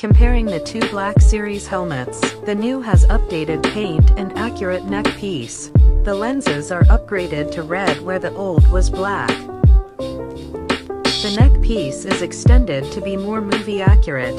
Comparing the two Black Series helmets, the new has updated paint and accurate neck piece. The lenses are upgraded to red where the old was black. The neck piece is extended to be more movie accurate.